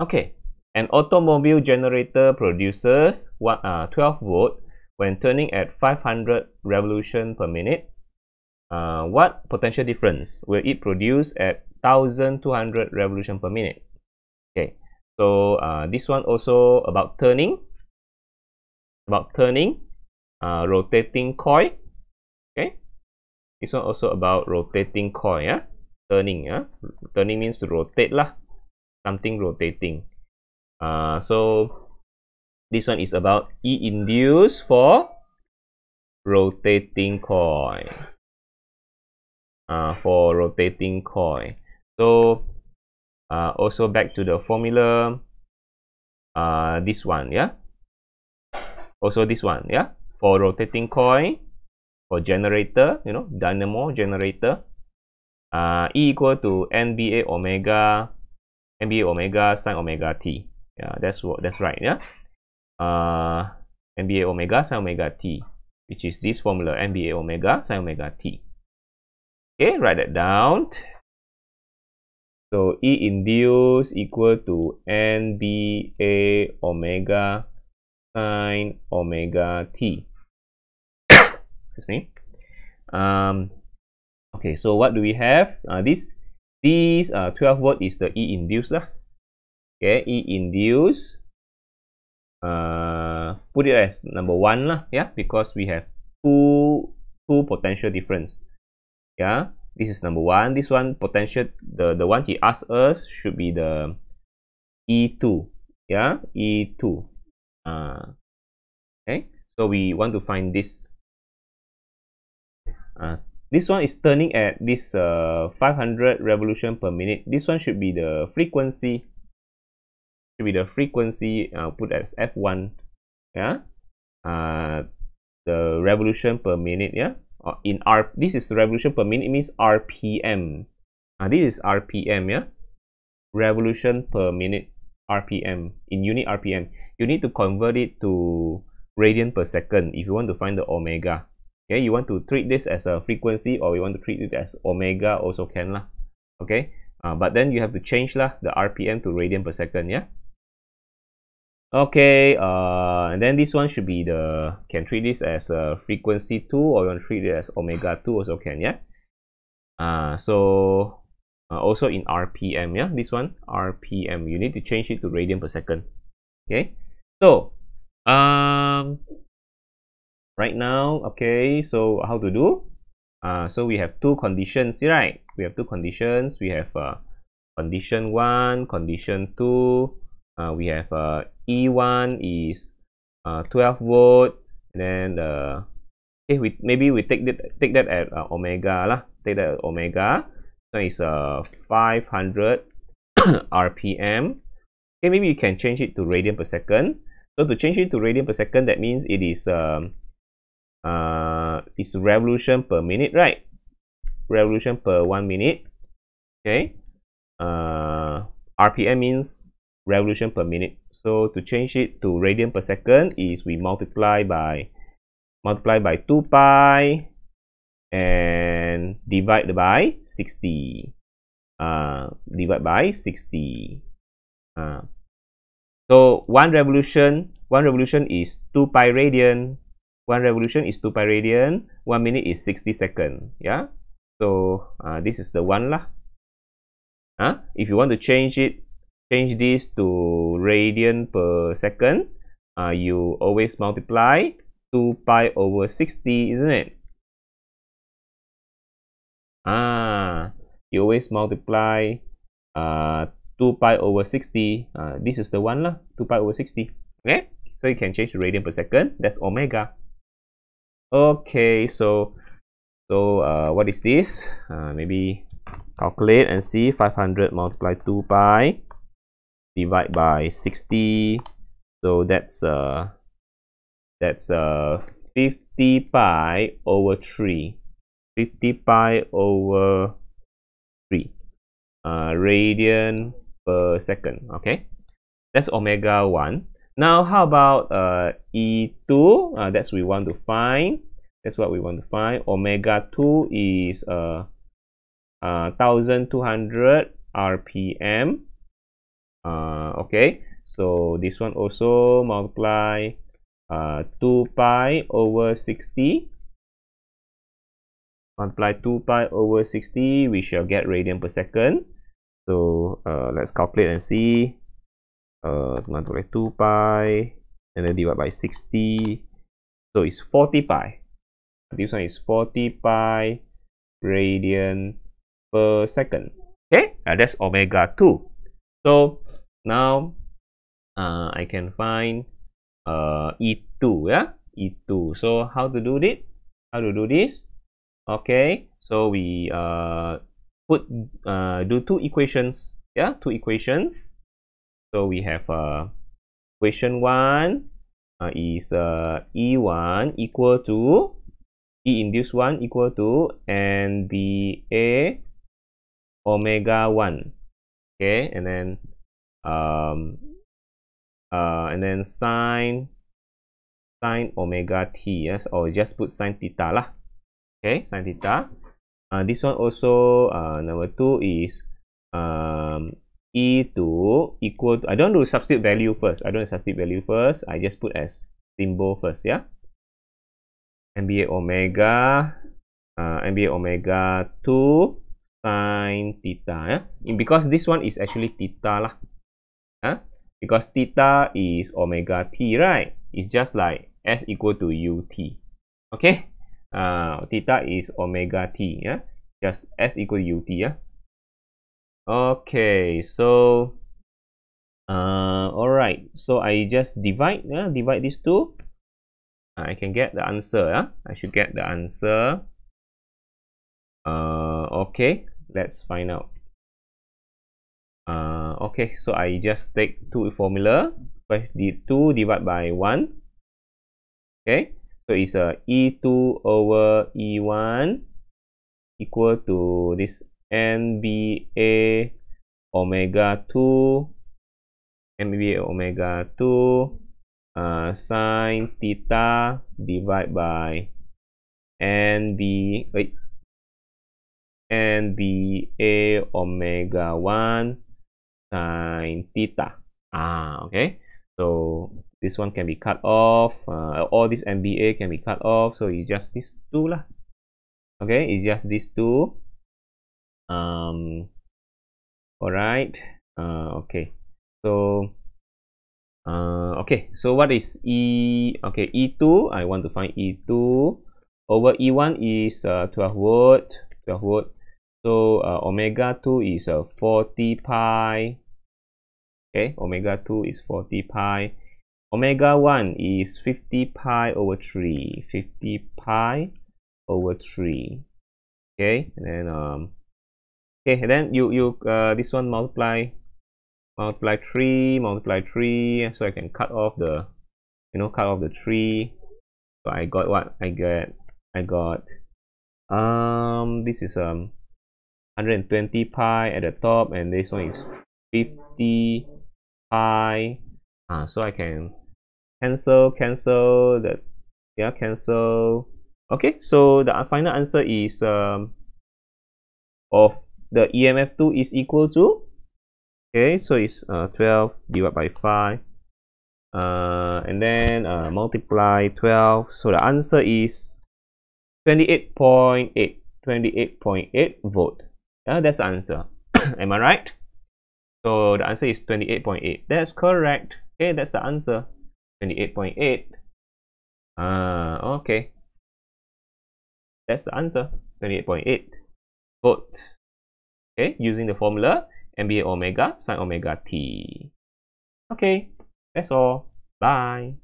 Okay, an automobile generator produces one, uh, 12 volt when turning at 500 revolution per minute. Uh, what potential difference will it produce at 1200 revolution per minute? Okay, so uh, this one also about turning, about turning, uh, rotating coil. Okay, this one also about rotating coil. Yeah, turning. Yeah, turning means rotate lah, something rotating. Uh, so this one is about E induced for rotating coil. Uh, for rotating coil. So uh, also back to the formula. Uh, this one, yeah. Also this one, yeah. For rotating coil, for generator, you know, dynamo generator. Uh, E equal to NBA omega, NBA omega sine omega t. Yeah, that's what that's right. Yeah. Uh, NBA omega sine omega t, which is this formula NBA omega sine omega t. Okay, write that down. So E induced equal to NBA omega sine omega t. Excuse me. Um, okay, so what do we have? Uh, this this uh, 12 volt is the E induced lah. Okay, E induced. Uh, put it as number one lah. Yeah, because we have two two potential difference. Yeah, this is number one this one potential the the one he asked us should be the e2 yeah e2 uh, okay so we want to find this uh, this one is turning at this uh, 500 revolution per minute. This one should be the frequency should be the frequency uh, put as f1 yeah? Uh, the revolution per minute yeah? Uh, in R this is revolution per minute it means RPM uh, this is RPM yeah? Revolution per minute RPM in unit RPM you need to convert it to radian per second if you want to find the omega okay you want to treat this as a frequency or you want to treat it as omega also can lah. Okay uh, but then you have to change lah the RPM to radian per second yeah? Okay uh and then this one should be the can treat this as a frequency 2 or you want to treat it as omega 2 also can yeah? Uh so uh, also in rpm yeah? This one rpm you need to change it to radian per second. Okay so um right now okay so how to do? Uh so we have two conditions right? We have two conditions. We have uh condition 1 condition 2 uh, we have uh, E1 is uh, 12 volt. And then uh, okay we maybe we take that take that at uh, omega lah. Take that at omega. So it's uh 500 rpm okay maybe you can change it to radian per second. So to change it to radian per second that means it is um uh is revolution per minute right revolution per one minute okay uh rpm means revolution per minute. So to change it to radian per second is we multiply by multiply by 2 pi and divide by 60. Uh, divide by 60. Uh, so one revolution, one revolution is 2 pi radian. One revolution is 2 pi radian. One minute is 60 second. Yeah. So uh, this is the one lah. Uh, if you want to change it change this to radian per second uh, you always multiply 2 pi over 60 isn't it ah you always multiply uh, 2 pi over 60 uh, this is the one lah 2 pi over 60 okay so you can change radian per second that's omega okay so so uh, what is this? Uh, maybe calculate and see. 500 multiply 2 pi divide by 60 so that's uh that's uh 50 pi over 3 50 pi over 3 uh, radian per second okay? That's omega 1 now how about uh, e2 uh, that's we want to find. That's what we want to find. Omega 2 is uh, uh 1200 rpm uh, okay. So this one also multiply uh, 2 pi over 60 multiply 2 pi over 60 we shall get radian per second. So uh, let's calculate and see uh, multiply 2 pi and then divide by 60 so it's 40 pi. This one is 40 pi radian per second. Okay? Uh, that's omega 2 so now uh, I can find uh, E2 yeah? E2 so how to do this? How to do this? Okay. So we uh, put uh, do two equations yeah? Two equations so we have uh, equation 1 uh, is uh, E1 equal to E induced 1 equal to and NBA omega 1 okay and then um uh and then sine sine omega t. Yes or just put sine theta lah. Okay sine theta. Uh, this one also uh, number two is um e2 equal to, I don't do substitute value first. I don't substitute value first. I just put as symbol first yeah? NBA omega uh, NBA omega 2 sine theta yeah? because this one is actually theta lah huh? because theta is omega t right? It's just like s equal to ut okay? Uh, theta is omega t yeah? Just s equal to ut yeah okay so uh all right so i just divide yeah divide these two. I can get the answer yeah i should get the answer. Uh okay let's find out. Uh, okay so I just take two formula. The 2 divided by 1 okay so it's a E2 over E1 equal to this NBA omega 2 NBA omega 2 uh, sine theta divided by NB wait NBA omega 1 sine theta. Ah, okay. So this one can be cut off. Uh, all this NBA can be cut off. So it's just these two lah. Okay, it's just these two. Um, all right. Uh, okay. So uh, okay. So what is E? Okay, E2. I want to find E2 over E1 is uh, 12 volt. 12 volt so uh, omega 2 is uh, 40 pi. Okay, omega 2 is 40 pi. Omega 1 is 50 pi over 3. 50 pi over 3. Okay, and then um okay, then you you uh this one multiply multiply 3 multiply 3 so I can cut off the you know cut off the 3 so I got what I get? I got um this is um 120 pi at the top and this one is 50 pi. Uh, so I can cancel cancel the yeah cancel. Okay so the final answer is um, of the EMF2 is equal to okay so it's uh, 12 divided by 5 uh, and then uh, multiply 12 so the answer is 28.8 28.8 volt yeah, that's the answer. Am I right? So the answer is 28.8. That's correct. Okay, that's the answer. 28.8. Ah, uh, okay. That's the answer. 28.8 volt. Okay, using the formula NBA omega sine omega t. Okay, that's all. Bye.